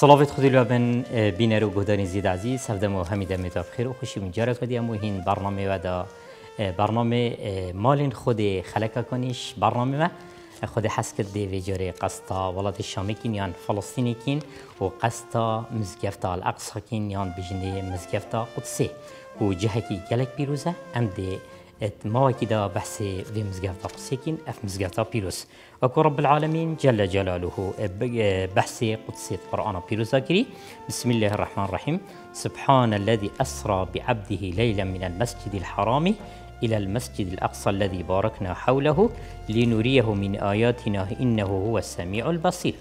صلوات خودی لو بن بینر و گهدانی زید عزیز. هفته مو همیده میتا بخیر و خوشی من. جارت ودی امو هین برنامه و دا برنامه مالین خود خلقه کنیش برنامه ما. خود حس کرد دی و جاره قصتا ولات الشامی کین یان فلسطینی کین و قصتا مزگفتا الاقصا کین یان بجنده مزگفتا قدسی. و جهه کی گلک بیروزه ام دی ما كده بحث في مزقفة قسيكين أف مزقفة بيروس. أكو رب العالمين جل جلاله بحث قدسي القرآن بيروس ذاكري. بسم الله الرحمن الرحيم. سبحان الذي أسرى بعبده ليلا من المسجد الحرام إلى المسجد الأقصى الذي باركنا حوله لنريه من آياتنا إنه هو السميع البصير.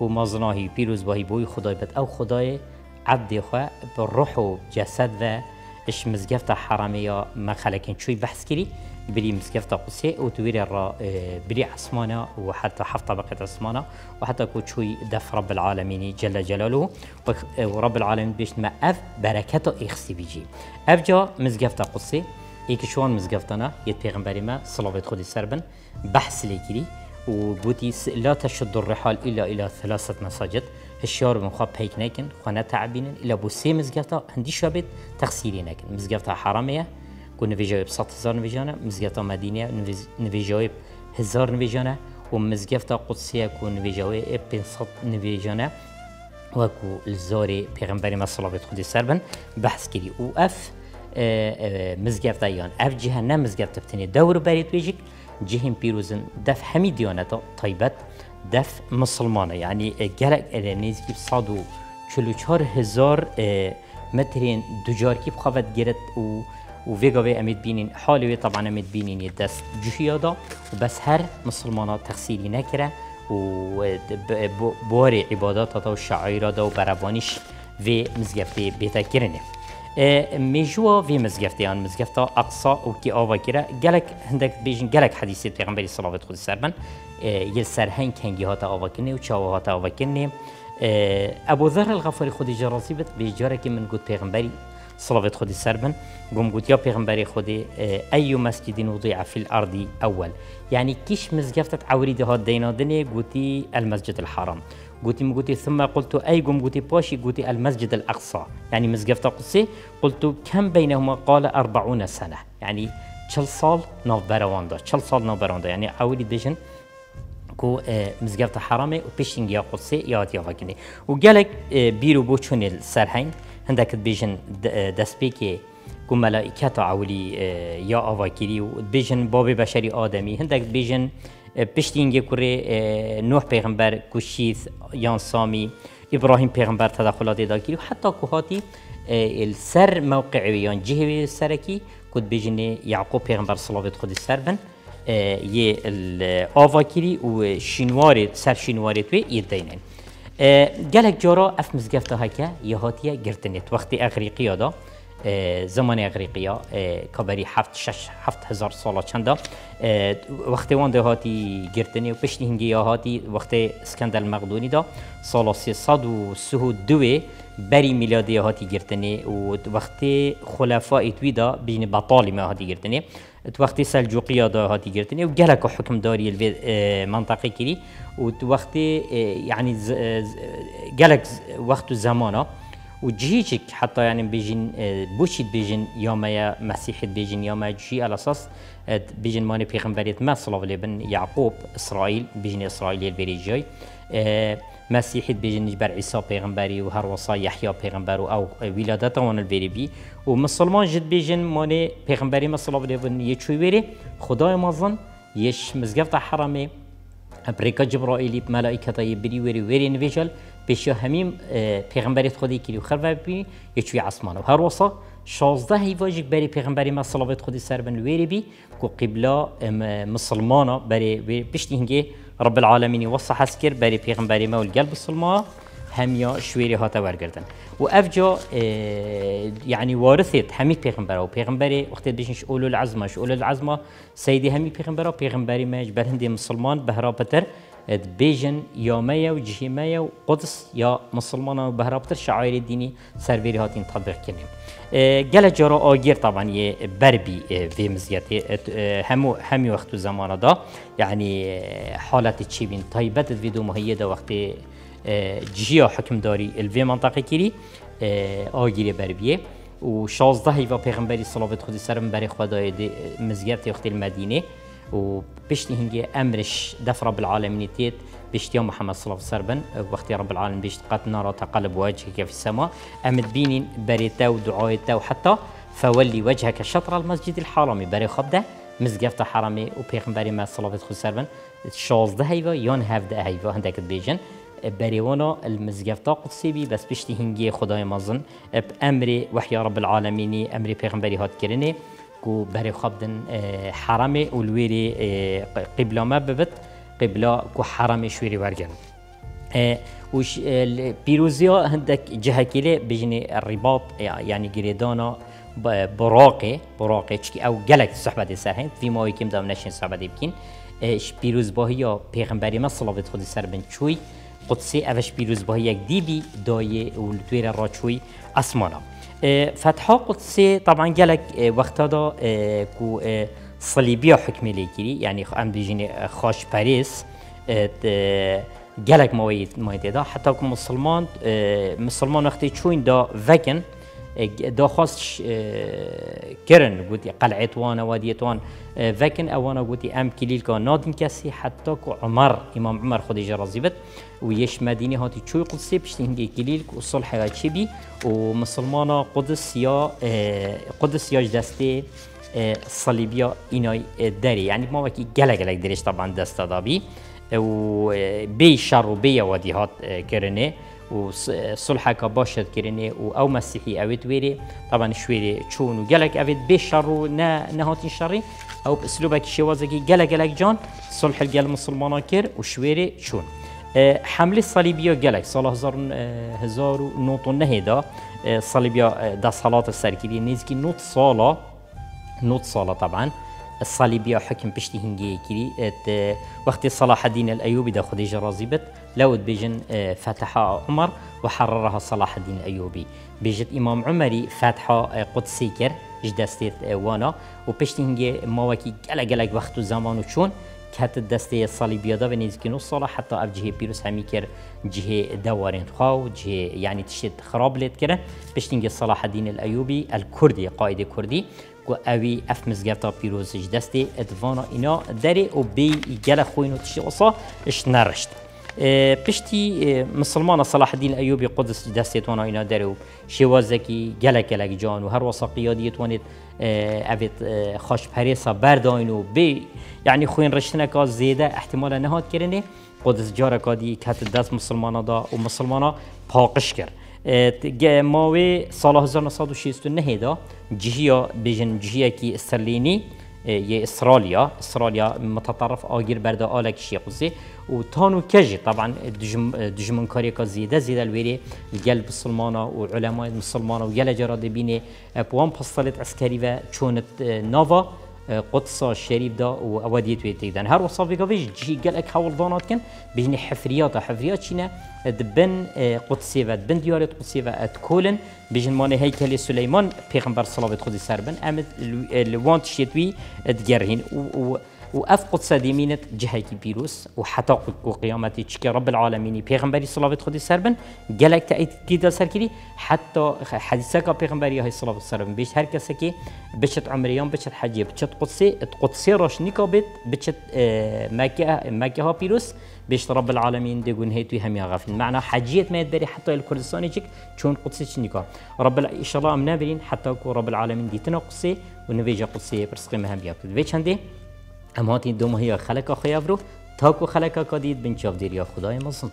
وما ظناه بيروز باهي بوي خداي بد أو خداي عبد خوا بالروح وجسد إش مزگفت یا مخلکن چوی بحث کری بری مزگفت قصه و تویر را بری عثمانه و حتى حفظ طبقة عثمانه وحتى كو شوي دف رب العالمين جل جلاله ورب العالمين بيش ما اف بركته اخسي بيجي اف جا مزگفت قصه ایک شوان مزگفتنا یه پیغمبری ما صلوات خودی سربن بحث لیکری و بوتي لا تشد الرحال إلا إلى ثلاثة مساجد. هشيار من خواب هيك ناكن خوانا تعبين إلا بو سي مزقاتا هندي شابت تغسيري ناكن مزقاتا حرامية كون نفيجاوي بسات هزار نفيجانا مزقاتا مدينة نفيجاوي هزار نفيجانا ومزقاتا قدسية كون نفيجاوي بنصات نفيجانا وكو الزوري پیغمبری ما صلوات خودی سربن بحث کری و اف مزگفت ایان اف جهه نه مزگفت بتنی دور برید بیجک جهیم پیروزن دف دیانتا طیبت دف مسلمانه. یعنی گلک نزدیک صد و چلو چهار هزار مترین دوجار کی بخواد گرت و و وی امید بینین حالی وی طبعا امید بینین یه دست جوشیا دا و بس هر مسلمانا تخصیلی نکره و بوار عبادات دا و شعائر دا و بروانیش وی مزگفته بیتا کرنه. ميجوا في مزگفته آن. مزگفتا اقصا و کی آوا کرا. گلک هندک بیجن گلک حدیثی پیغمبری صلوات خود سربن یه سرهنگ کنگی هات آوا کنه و چاوا هات آوا کنه ابو ذر الغفاری خودی جرازی بد بیجاره که من گفت پیغمبری صلوات خودی سربن قم قلت يا پیغمبر خودي أي مسجد وضع في الأرض أول. يعني كيش مزقفتت عوريد هاد دينا دني قلتي المسجد الحرام. قلت قلت ثم قلت أي قم قلت باشي قلت المسجد الأقصى يعني مزقفت قدسي قلت كم بينهما قال أربعون سنة. يعني چل سال ناف برواندا چل سال ناف برواندا يعني عوري بيجن کو مزگفت حرامه و پیشین یا قدسی یا دیاغا و گلک بیرو بو سر سرهنگ هندکت بیجن دست که کو ملائکت عولی یا آواکیری و بیجن باب بشری آدمی هندکت بیجن پشتینگه کوری نوح پیغمبر کوشیث یان سامی ابراهیم پیغمبر تدخلات ادا کری و حتی کوهاتی السر موقعی یان جهوی سرکی کود بیجن یعقوب پیغمبر صلوات خود سر بن. یه آواکیری و شینواری سر شینواری توی یه دینن گلک جارا اف مزگفته هکه یه هاتیه گرتنیت. وقتی اغریقی دا زمان اغریقیا کبری هفت شش هفت هزار سال چنده. وقتی وان هاتی گرتنی و پشتی هنگی هاتی وقتی اسکندر مقدونی دا سال سیصد و سه دوه بری میلادی هاتی گرتنی و وقتی خلفاء توی دا بین بطالی ما هاتی گرتنی. وقتی سلجوقیا دا هاتی گرتنی و گلک حکم داری منطقه کری و وقتی يعني جالك وقت زمانه وجيجك حتى يعني بيجين بوشيت بيجين يوم مسيحيت بيجين يوم جي على أساس بيجين ماني بيغمبريت ما صلاه لبن يعقوب اسرائيل بيجين اسرائيل البري مسيحيت بيجن بر عيسى پیغمبري و هر وصا يحيى پیغمبر او ولادته ون البيري بي و مسلمان جد بيجن موني پیغمبري مسلا بده ون يچوي بيري خدای ما ظن يش مزگفت حرمي بريكا جبرائيل ملائكه طيب بيري وري وري نفيجل بيش هميم پیغمبري خدي كيلو خر و بي يچوي اسمان و هر وصا 16 هيفاجك بري پیغمبري ما صلوات خدي سر بن وري بي كو قبله مسلمانه بري بيشتينگه رب العالمین وصا حس کرد بری پیغمبری ما و القلب السلمان هميا شويري هاتا ورگردن و افجا يعني وارثت همي پیغمبر و پیغمبري وقت بيشنش اولو العزمه ش اولو العزمه سيدي همي پیغمبر پیغمبري ماج بر هندي مسلمان بهرابتر بيجن يومية وجهيمية وقدس يا مسلمان وبهرابتر شعائر الديني سربيري هاتين تطبيق كنين گل جارا آگیر طبعا یه بربی في مزیتی همو همي وقت زمان دا. يعني حالت چی بین؟ طيبت في دو مهیه دا وقتی جهیا حکمداری الوی منطقه کری آگیری بر بیه و 16 هیوا پیغمبری صلوات خودی سرم برای خدای مزگرت اخت المدینه. و بشتي هنجي أمرش دف رب العالمين تيت بشتي محمد صلى الله عليه وسلم وقت رب العالمين بشت قد نرى تقلب وجهك في السماء. أمد بينين بريتا ودعايتا وحتى فولي وجهك شطر المسجد الحرامي. بري خبده مزگفت حرامي و پیغمبری ما صلوات خود سربن 16 هيفا يون 17 هيفا هندك بيجن بريوانا المزگفتا قدسي بي بس بشتي هنجي خدای مازن بأمر وحي رب العالمين أمر پیغمبری هات كرني کو برای خواب دن حرم اولویری قبلا ما ببت قبلا کو حرم شویری ورگن وش پیروزیا هندك جهة كله بجني الرباط يعني جريدانا براقه براقه چکی أو گلک صحبت سر في ما یکیم دام نشین صحبت بکین إش پیروز باهی یا پیغمبری ما صلوات خود سر بن چوی قدسی اوش پیروز باهی یک دیبی دایه اولتویر را چوی أسمانا. فتحا قدسي. طبعا جالك وقت هذا كو صليبية حكمي ليكري. يعني ام بيجيني خاش باريس جالك مويد مويد دا. حتى كو مسلمان مسلمان وقتی چوين دا وكن دا خواست کرن گوتی قلعت وأنا وادیت وان وکن اوانا گوتی کلیل که نادن کسی حتی که عمر امام عمر خودی جرازی بد و یش مدینه هاتی چوی قدسی پشتی هنگی کلیل که صلح یا چی بی؟ و مسلمان قدس یا قدس یا دسته صلیبیا اینای داری یعنی ما وکی گله گله درش طبعا دست دابی و بی شر و بی وادیات کرنه. وصلحك باشد كرني أو مسيحي اويت ويري طبعا شويري تشون وقالك اويت بشر ونا نهاتين شري أو بأسلوبك شوازكي قالك قالك جان صلح القال مسلمان كر وشويري تشون. حملة الصليبيه قالك. هزار هزار نوت نهدا صليبيا دا صلاة السركيري نيزكي نوت صالة نوت صالة طبعا. الصليبية حكم بشتي هنجي كري وقت صلاح الدين الأيوبي دا خديجة رازبت لود بيجن فتحها عمر وحررها صلاح الدين الأيوبي. بيجت إمام عمري فتحها قدسي كر جدستيت وأنا. وبشتي هنجي مواكي قلق قلق وقت وزمان وشون كات الدستي الصليبية دا بنيزكي نص صلاة حتى أف جهة بيروس همي كر جهة دوارين خاو جهة يعني تشتت خراب ليت كره بشتنجي صلاح الدين الأيوبي الكردي قائد كردي. و اوی اف مزگفتا پیروزش دستی ادوانا اینا داری و بی گل خوین و تشی اصا اش نرشت پشتی مسلمان صلاح الدین ایوبی قدس دستیتوانا اینا داره و شوازکی گلک گلک جان و هر وسا قیادیتوانید اوید خوش پریسا برداین و بی یعنی خوین رشتنکا زیده احتمال نهاد کرنه قدس جارکا دی کت دست مسلمانا دا و مسلمانا پاقش کرد. ماوی سال 1969 هیدا جهیا بیجن جهیا کی استرلینی یه استرالیا استرالیا متطرف آگیر برده آلک شیقوزی و تانو کجی طبعا دجمن كاريكا زيدا زيدا الويري القلب السلمانة وعلماء المسلمانة ويلا جراد بيني بوان حصلت عسكري چونت نوا قدس الشريف دا وأوديت ويتيدان هر وصافي قفيش جي قال لك حول ضانات كان بيجني حفريات حفريات شينا دبن قدسي و دبن ديار قدسي و اتكولن بيجن ماني هيكل سليمان پیغمبر صلوات خودي سربن. أمد الوانت شتوي دجرهين و وأف قدس ديمينت جهة بيروس وحتى قيامتي تشكي رب العالمين بيغمبري صلاة خدي سربن جلك تأكيد سركري حتى حديثك بيغمبري هاي صلاة سربن. بيش هر كسكي بشت عمريان بشت حجي بشت قدسي قدسي روش نكابت بشت مكة مكة ها بيروس بيش رب العالمين ديقون هيتوي هم يغافل معنى حجية ما يدري حتى الكردستاني جيك شون قدسي نيكا رب إن شاء الله أمنا برين حتى رب العالمين ديتنا قدسي ونفيجا قدسي برسقي مهم بياكل فيش هندي؟ اما دو ماهی خلق خیابرو تاکو خلق کادید بنچاف دیر یا خدای مزن